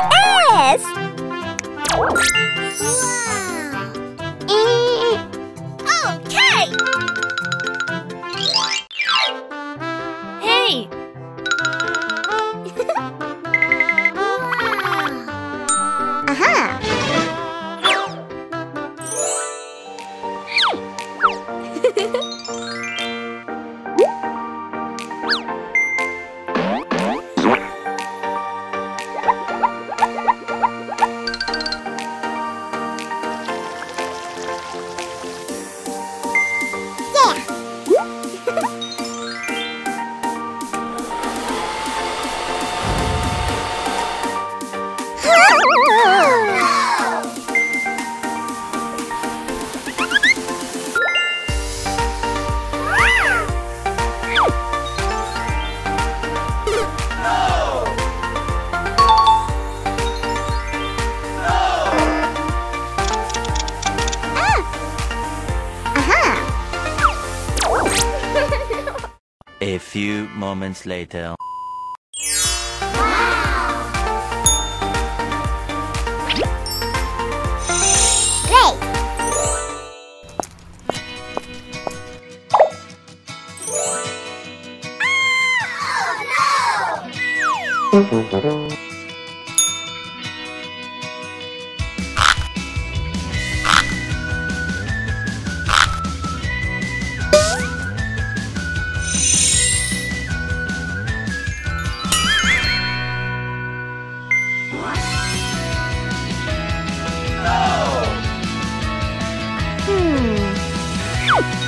Yes! Wow! Eh, eh, eh. Okay! Moments later. Woo!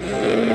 Oh no!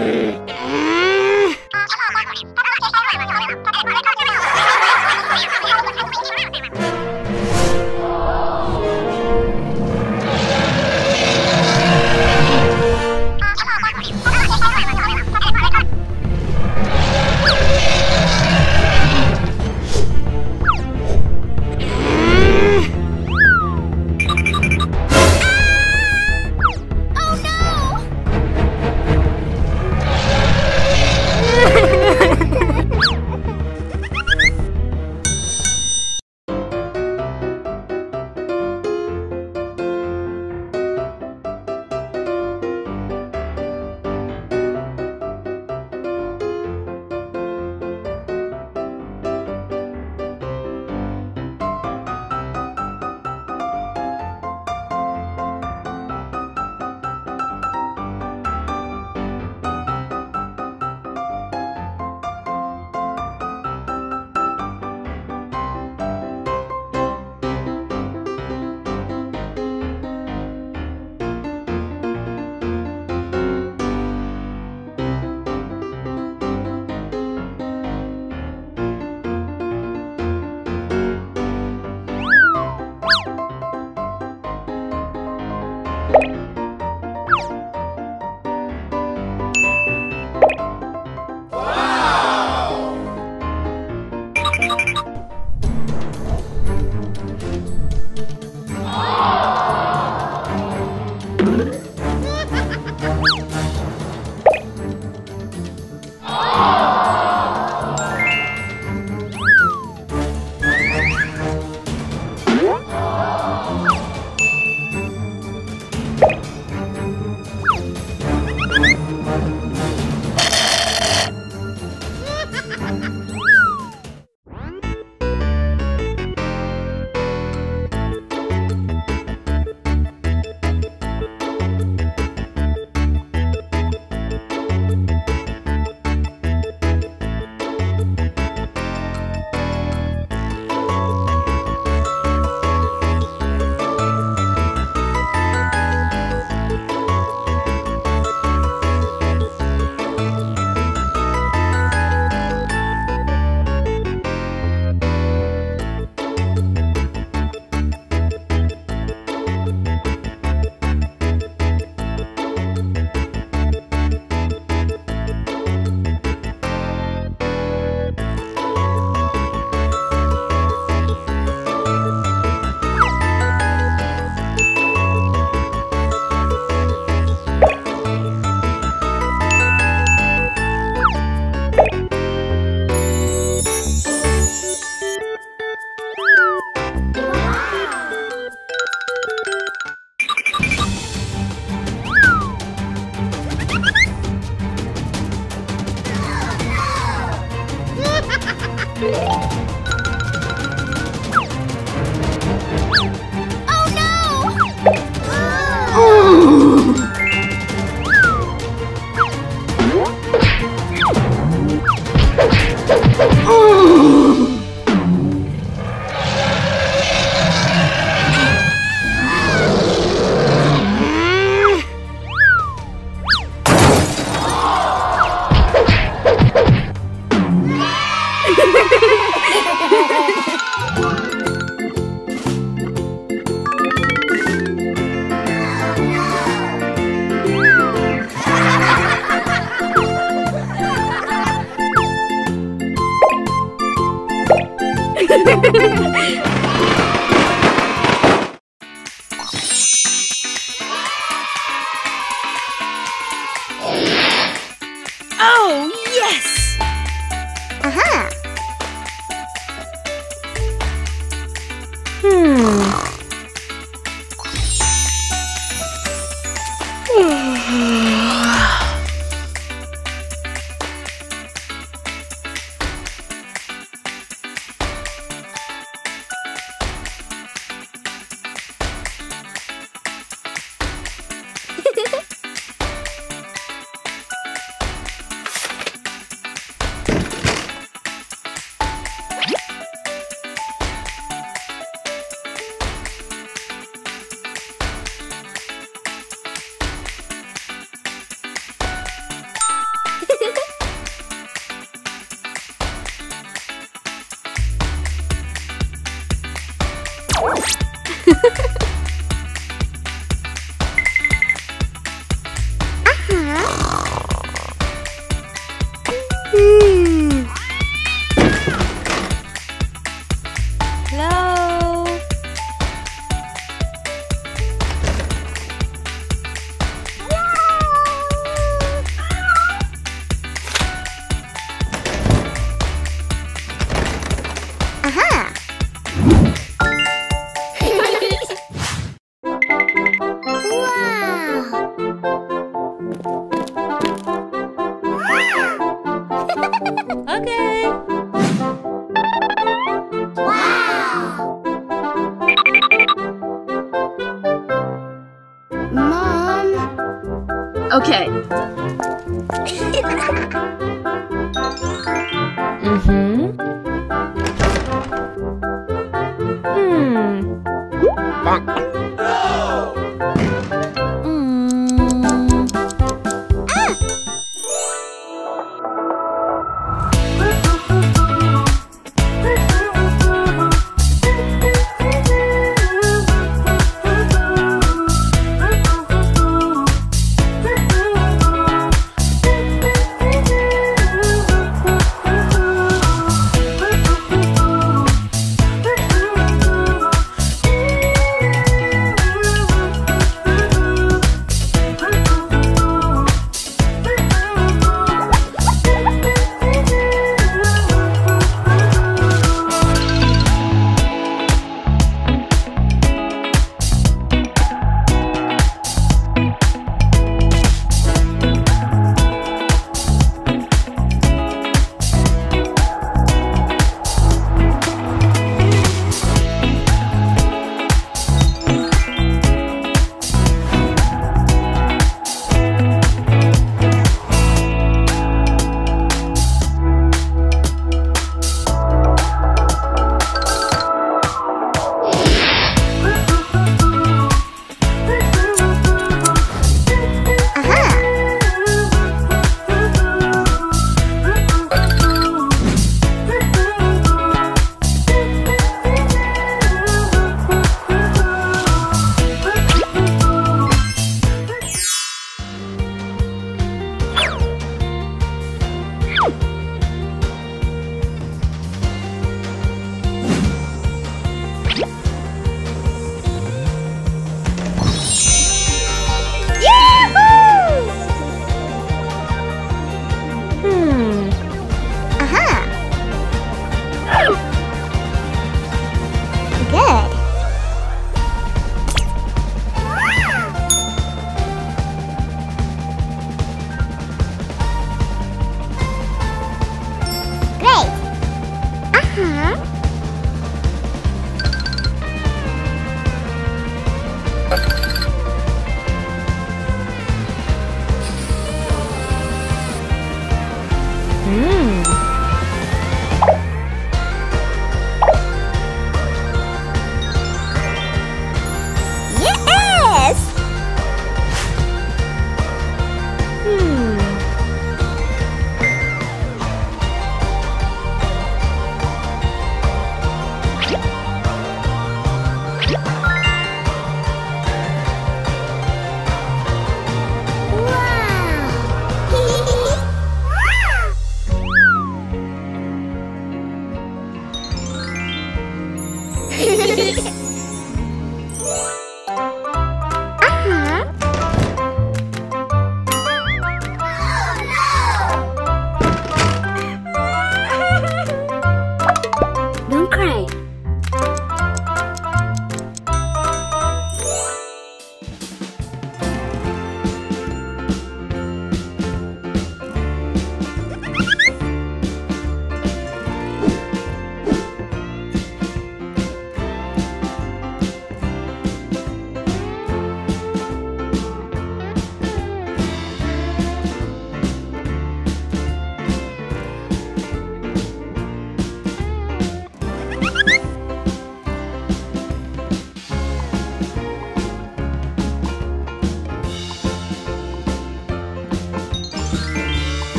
Yes! Uh-huh. Mm.